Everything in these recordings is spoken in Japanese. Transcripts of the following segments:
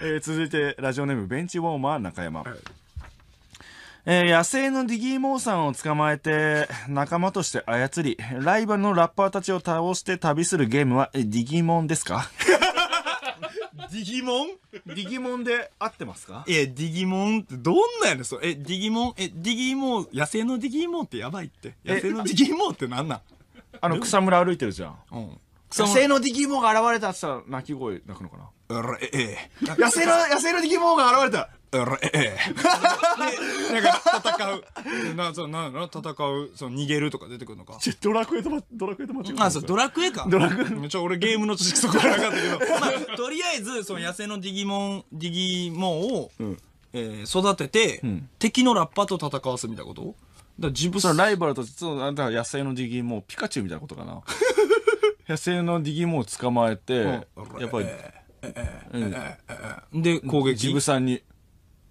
えー続いてラジオネームベンチウォーマー中山、えー野生のディギーモーさんを捕まえて仲間として操りライバルのラッパーたちを倒して旅するゲームはえディギモンですか？ディギモン？ディギモンで合ってますか？え、ディギモンってどんなやねん、それ。え、ディギモン、え、ディギモン、野生のディギモンってやばいって。野生のディギモンってなんなん？あの草むら歩いてるじゃん。うん。野生のディギモンが現れたって言ったら鳴き声鳴くのかな？ええ。野生の野生のディギモンが現れたうらええ。で、なんか戦う。な、そう、な、な、戦う、その逃げるとか出てくるのか。ちょドラクエとまドラクエと間違えたあ、そう、ドラクエか。ドラクエちょ、俺ゲームの知識そこからなかったけど。まあ、とりあえず、その野生のディギモン、ディギモンを、んえー育てて、ん敵のラッパーと戦わすみたいなこと？だから自分そのライバルとそうあんた野生のディギモンピカチュウみたいなことかな 野生のディギモンを捕まえて、んやっぱり、で、攻撃。ジブさんに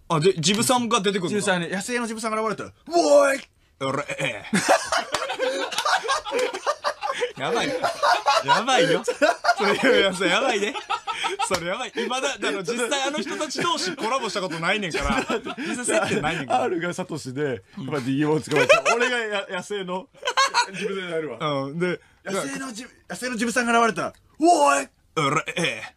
あ、で、ジブさんが出てくるジブさんに野生のジブさんが現れたら「おーい!俺、ええ。やばい。やばいよ。それ、いやそれやばいね。それやばい。今だ、だから実際あの人たち同士コラボしたことないねんから。実際接点ないねんから。R がサトシで、やっぱディギモンを捕まえて俺がや野生のジブさんになるわうん。で、野生のジブ野生のジブさんが現れたら「おーい!俺、ええ。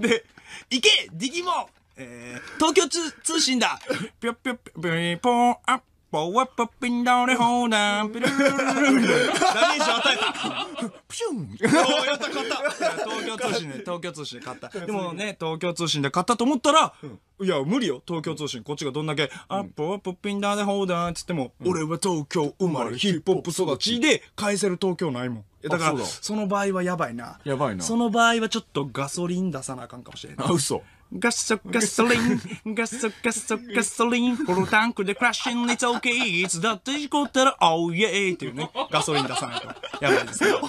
で、行けディギモ。ンえー、東京通通信だ。ぴょぴょぴょ、ぴょポーンアッポーワッポッピンダーレホーダンピルルルルルルダメージ与えたプシュン!」おーやった、勝ったいや東京通信で、東京通信で勝った。でもね、東京通信で勝ったと思ったら、いや、無理よ、東京通信。こっちがどんだけ、アップアップピンダーでホーダーっつっても、俺は東京生まれ、ヒップホップ育ちで、返せる東京ないもん。だから、あその場合はやばいな。やばいなその場合はちょっとガソリン出さなあかんかもしれない。あ嘘ガソガソリン、ガソガソガソリン、フルタンクでクラッシング、it's okay, いつだって事故ったら、oh yeah っていうね、ガソリン出さないと。やばいですよ。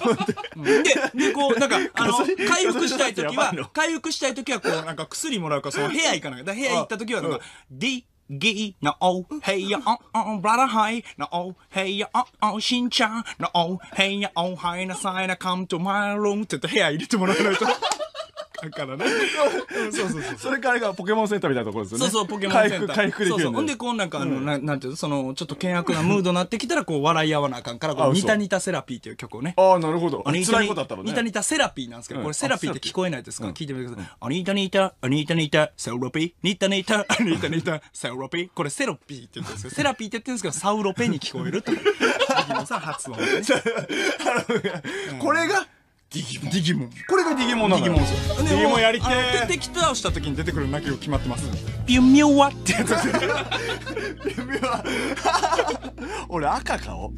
うんで、で、こう、なんか、あの、回復したいときは回復したいときは、こう、なんか薬もらうから、その 部屋行かない。だ部屋行ったときは、なんか、D、ギー、no, hey, ya, uh, uh, brother, hi, no, hey, ya, uh, uh, しんちゃん、no, hey, ya, oh, hi, なさいな、come to my room って言って部屋入れてもらわないと。だからね。う んそうそうそう。それからがポケモンセンターみたいなところですよねそうそう、ポケモンセンター。回復回復できるそうそう。ほんで、こうなんか、あの、ななんていうの、その、ちょっと険悪なムードになってきたら、こう、笑い合わなあかんから、こう、ニタニタセラピーっていう曲をね。ああなるほど辛いことあったのねニタニタセラピーなんですけど、うんこれセラピーって聞こえないですか？ら、聞いてみてください。あニタニタ、あニタニタ、セラピー、ニタニタ、あニタニタ、セラピー？これセロピーって言ってるんですけど、セラピーって言ってるんですけど、サウロペに聞こえると さん発音でね。これがディギモン。ディギモン。これがディギモンなの。ディギモンですよ。ディギモンやりてー。敵倒した時に出てくる泣きが決まってます。ピュンミョワってやつです。ピュンミョワ。俺赤顔